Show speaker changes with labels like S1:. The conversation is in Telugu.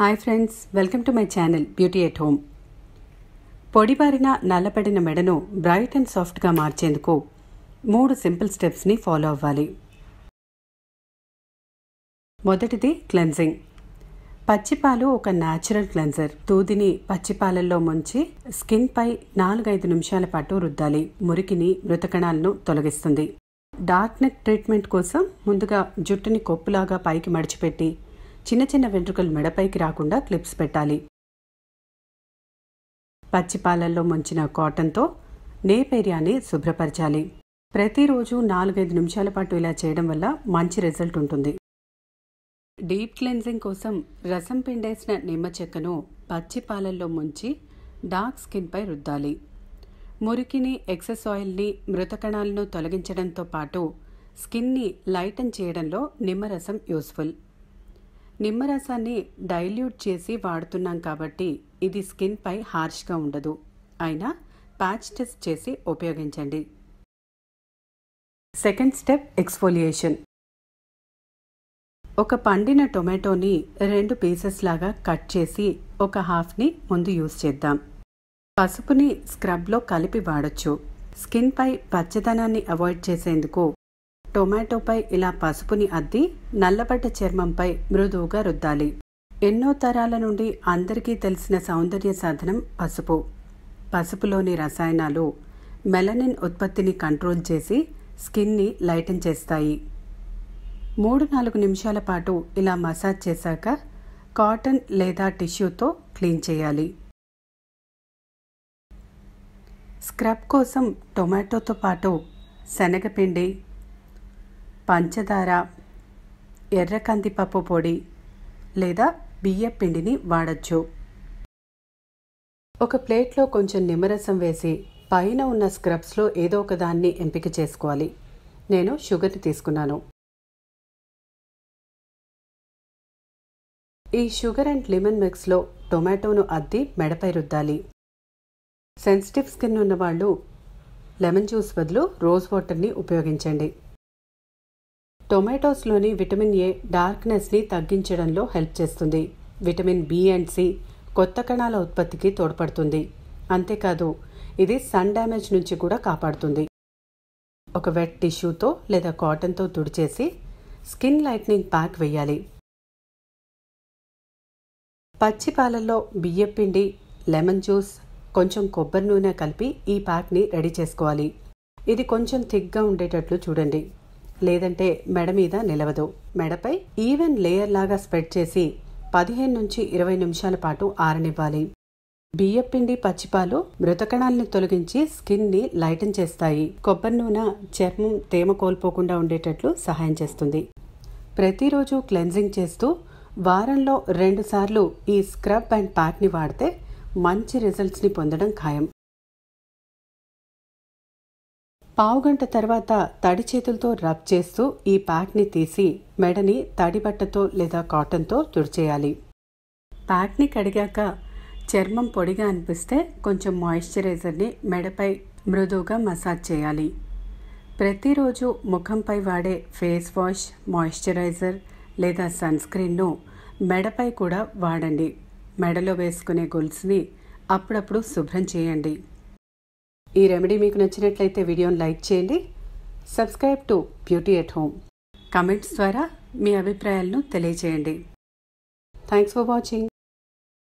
S1: Hi friends welcome to my channel beauty at home. పొడిబారిన నల్లబడిన మెడను బ్రైట్ అండ్ సాఫ్ట్గా మార్చేందుకు మూడు సింపుల్ స్టెప్స్ని ఫాలో అవ్వాలి. మొదటిది క్లెన్జింగ్ పచ్చిపాలు ఒక న్యాచురల్ క్లెన్జర్ దూదిని పచ్చిపాలల్లో ముంచి స్కిన్పై నాలుగైదు నిమిషాల పాటు రుద్దాలి. మురికిని మృతకణాలను తొలగిస్తుంది. డార్క్ నెట్ ట్రీట్మెంట్ కోసం ముందుగా జుట్టుని కొప్పులాగా పైకి మడిచిపెట్టి చిన్న చిన్న వెంట్రుకలు మెడపైకి రాకుండా క్లిప్స్ పెట్టాలి. పచ్చిపాలల్లో ముంచిన కాటన్తో నేపెరియాని శుభ్రపరచాలి. ప్రతిరోజు నాలుగైదు నిమిషాల పాటు ఇలా చేయడం వల్ల మంచి రిజల్ట్ ఉంటుంది. డీప్ క్లెన్జింగ్ కోసం రసం పిండేసిన నిమ్మ చెక్కను పచ్చి పాలల్లో ముంచి డార్క్ స్కిన్పై రుద్దాలి. మురికిని ఎక్సెస్ ఆయిల్ని మృతకణాలను తొలగించడంతో పాటు స్కిన్ని లైటన్ చేయడంలో నిమ్మరసం యూస్ఫుల్. నిమ్మరసాన్ని డైల్యూట్ చేసి వాడుతున్నాం కాబట్టి ఇది స్కిన్పై హార్ష్గా ఉండదు. అయినా ప్యాచ్ టెస్ట్ చేసి ఉపయోగించండి. Second step exfoliation. ఒక పండిన టొమాటోని రెండు పీసెస్ లాగా కట్ చేసి ఒక హాఫ్ని ముందు యూజ్ చేద్దాం. పసుపుని స్క్రబ్లో కలిపి వాడచ్చు. స్కిన్పై పచ్చదనాన్ని అవాయిడ్ చేసేందుకు టొమాటోపై ఇలా పసుపుని అద్ది నల్లబడ్డ చర్మంపై మృదువుగా రుద్దాలి. ఎన్నో తరాల నుండి అందరికీ తెలిసిన సౌందర్య సాధనం పసుపు. పసుపులోని రసాయనాలు మెలనిన్ ఉత్పత్తిని కంట్రోల్ చేసి స్కిన్ని లైటన్ చేస్తాయి. మూడు నాలుగు నిమిషాల పాటు ఇలా మసాజ్ చేశాక కాటన్ లేదా టిష్యూతో క్లీన్ చేయాలి. స్క్రబ్ కోసం టొమాటోతో పాటు శనగపిండి పంచదార ఎర్ర కందిపప్పు పొడి లేదా బియ్య పిండిని వాడచ్చు. ఒక ప్లేట్లో కొంచెం నిమ్మరసం వేసి పైన ఉన్న స్క్రబ్స్లో ఏదో ఒక దాన్ని ఎంపిక చేసుకోవాలి. నేను షుగర్ని తీసుకున్నాను. ఈ షుగర్ అండ్ లెమన్ మిక్స్లో టొమాటోను అద్ది మెడపై రుద్దాలి. సెన్సిటివ్ స్కిన్ ఉన్నవాళ్ళు లెమన్ జ్యూస్ బదులు రోజ్ వాటర్ని ఉపయోగించండి. టొమాటోస్లోని విటమిన్ ఏ డార్క్నెస్ని తగ్గించడంలో హెల్ప్ చేస్తుంది. విటమిన్ బి అండ్ సి కొత్త కణాల ఉత్పత్తికి తోడ్పడుతుంది. అంతేకాదు ఇది సన్ డ్యామేజ్ నుంచి కూడా కాపాడుతుంది. ఒక వెట్ టిష్యూతో లేదా కాటన్తో తుడిచేసి స్కిన్ లైట్నింగ్ ప్యాక్ వేయాలి. పచ్చి పాలల్లో బియ్యపిండి లెమన్ జ్యూస్ కొంచెం కొబ్బరి నూనె కలిపి ఈ ప్యాక్ని రెడీ చేసుకోవాలి. ఇది కొంచెం థిక్గా ఉండేటట్లు చూడండి. లేదంటే మెడ మీద నిలవదు. మెడపై ఈవెన్ లేయర్ లాగా స్ప్రెడ్ చేసి పదిహేను నుంచి ఇరవై నిమిషాల పాటు ఆరనివ్వాలి. బియ్యపిండి పచ్చిపాలు మృతకణాలను తొలగించి స్కిన్ని లైటన్ చేస్తాయి. కొబ్బరి నూనె చర్మం తేమ కోల్పోకుండా ఉండేటట్లు సహాయం చేస్తుంది. ప్రతిరోజు క్లెన్జింగ్ చేస్తూ వారంలో రెండుసార్లు ఈ స్క్రబ్ అండ్ ప్యాక్ని వాడితే మంచి రిజల్ట్స్ని పొందడం ఖాయం. పావుగంట తర్వాత తడి చేతులతో రబ్ చేస్తూ ఈ ప్యాక్ని తీసి మెడని తడి బట్టతో లేదా కాటన్తో తుడిచేయాలి. ప్యాక్ని కడిగాక చర్మం పొడిగా అనిపిస్తే కొంచెం మాయిశ్చరైజర్ని మెడపై మృదువుగా మసాజ్ చేయాలి. ప్రతిరోజు ముఖంపై వాడే ఫేస్ వాష్ మాయిశ్చరైజర్ లేదా సన్ స్క్రీన్ను మెడపై కూడా వాడండి. మెడలో వేసుకునే గొలుసుని అప్పుడప్పుడు శుభ్రం చేయండి. ఈ రెమెడీ మీకు నచ్చినట్లయితే వీడియోని లైక్ చేయండి. Subscribe to beauty at home comments ద్వారా మీ అభిప్రాయాలను తెలియజేయండి. Thanks for watching